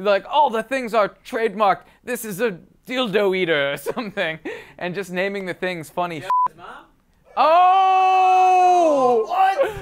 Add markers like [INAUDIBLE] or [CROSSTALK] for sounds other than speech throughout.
be like, all the things are trademarked. This is a dildo eater or [LAUGHS] something, and just naming the things funny. Mom? Oh! What?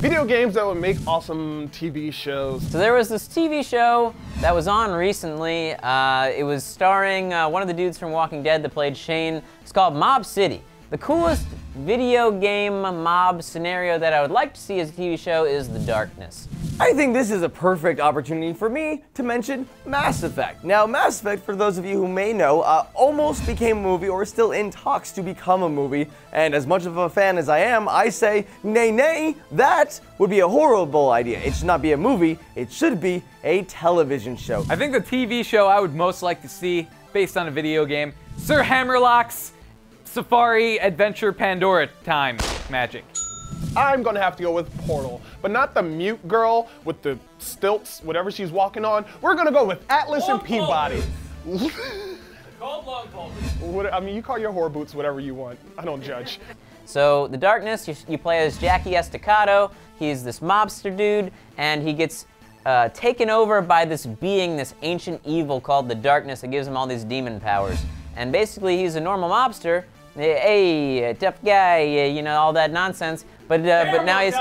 Video games that would make awesome TV shows. So there was this TV show that was on recently. Uh, it was starring uh, one of the dudes from Walking Dead that played Shane. It's called Mob City. The coolest video game mob scenario that I would like to see as a TV show is The Darkness. I think this is a perfect opportunity for me to mention Mass Effect. Now, Mass Effect, for those of you who may know, uh, almost became a movie or is still in talks to become a movie. And as much of a fan as I am, I say, nay, nay, that would be a horrible idea. It should not be a movie, it should be a television show. I think the TV show I would most like to see, based on a video game, Sir Hammerlock's Safari Adventure Pandora Time Magic. I'm gonna have to go with Portal, but not the mute girl with the stilts, whatever she's walking on. We're gonna go with Atlas and P-body. [LAUGHS] What, I mean, you call your whore boots whatever you want. I don't judge. [LAUGHS] So, The Darkness, you, you play as Jackie Estacado. He's this mobster dude, and he gets uh, taken over by this being, this ancient evil called the Darkness that gives him all these demon powers. And basically, he's a normal mobster. Hey, tough guy, you know, all that nonsense. But, uh, but now he's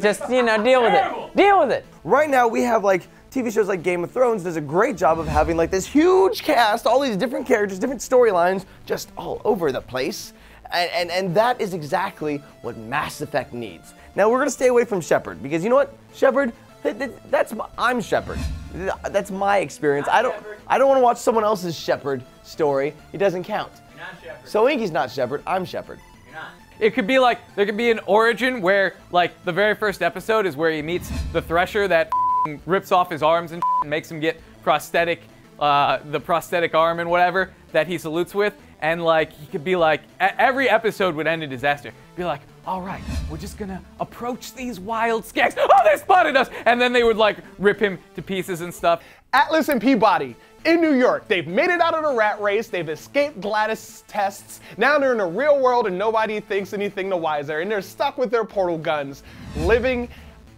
just, you know, deal with it. Deal with it. Right now, we have like TV shows like Game of Thrones does a great job of having like this huge cast, all these different characters, different storylines, just all over the place. And, and, and that is exactly what Mass Effect needs. Now we're gonna stay away from Shepard because you know what, Shepard, th- th- that's my, I'm Shepard. That's my experience. I don't I don't want to watch someone else's Shepard story. It doesn't count. So Inky's not Shepard. I'm Shepard. You're not. It could be like there could be an origin where like the very first episode is where he meets the Thresher that [LAUGHS] rips off his arms and and [LAUGHS] makes him get prosthetic, uh, the prosthetic arm and whatever that he salutes with, and like he could be like every episode would end in disaster. Be like, all right, we're just gonna approach these wild skags. Oh, they spotted us, and then they would like rip him to pieces and stuff. Atlas and P-body in New York. They've made it out of the rat race. They've escaped GLaDOS tests. Now they're in the real world and nobody thinks anything the wiser. And they're stuck with their portal guns, living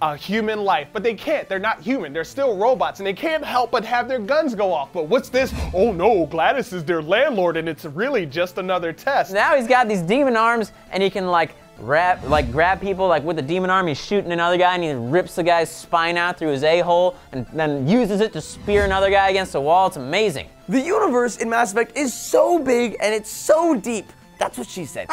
a human life. But they can't. They're not human. They're still robots and they can't help but have their guns go off. But what's this? Oh no, GLaDOS is their landlord and it's really just another test. Now he's got these demon arms, and he can like grab, like grab people like with the demon arm. He's shooting another guy, and he rips the guy's spine out through his a hole, and then uses it to spear another guy against a wall. It's amazing. The universe in Mass Effect is so big and it's so deep. That's what she said.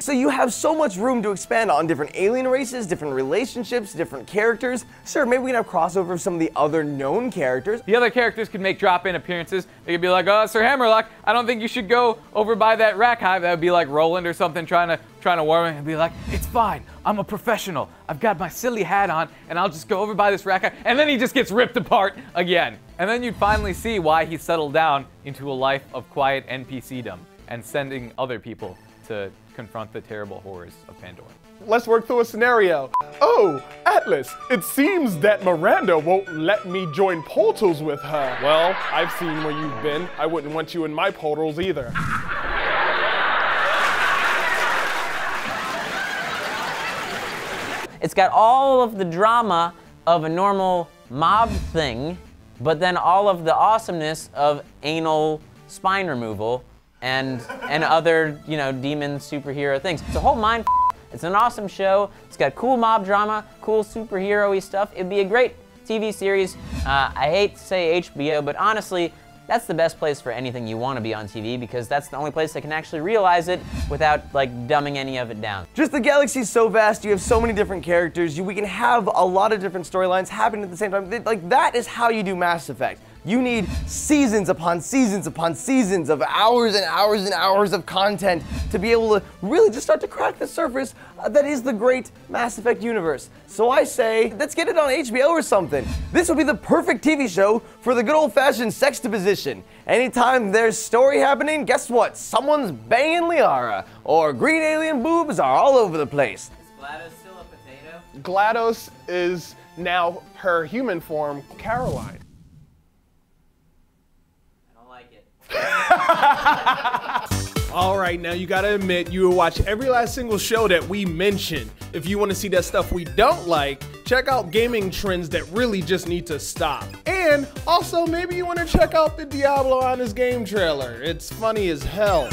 so you have so much room to expand on different alien races, different relationships, different characters. Sure, maybe we can have crossover of some of the other known characters. The other characters could make drop-in appearances. They could be like, "Oh, Sir Hammerlock, I don't think you should go over by that Rakk Hive." That would be like Roland or something trying to trying to warn him and be like, "It's fine. I'm a professional. I've got my silly hat on, and I'll just go over by this Rakk Hive." And then he just gets ripped apart again. And then you'd finally see why he settled down into a life of quiet NPCdom and sending other people to confront the terrible horrors of Pandora. Let's work through a scenario. Oh, Atlas, it seems that Miranda won't let me join portals with her. Well, I've seen where you've been. I wouldn't want you in my portals either. It's got all of the drama of a normal mob thing, but then all of the awesomeness of anal spine removal and and other you know demon superhero things. It's a whole mind. It's an awesome show. It's got cool mob drama, cool superhero-y stuff. It'd be a great TV series. Uh, I hate to say HBO, but honestly, that's the best place for anything you want to be on TV because that's the only place that can actually realize it without like dumbing any of it down. Just the galaxy's so vast, you have so many different characters, you, we can have a lot of different storylines happening at the same time. Like, that is how you do Mass Effect. You need seasons upon seasons upon seasons of hours and hours and hours of content to be able to really just start to crack the surface that is the great Mass Effect universe. So I say, let's get it on HBO or something. This would be the perfect TV show for the good old fashioned sex sextaposition. Anytime there's story happening, guess what? Someone's banging Liara, or green alien boobs are all over the place. Is GLaDOS still a potato? GLaDOS is now her human form, Caroline. I don't like it. [LAUGHS] All right, now you gotta admit you will watch every last single show that we mention. If you want to see that stuff we don't like, check out gaming trends that really just need to stop. And also, maybe you want to check out the Diablo Honest game trailer. It's funny as hell.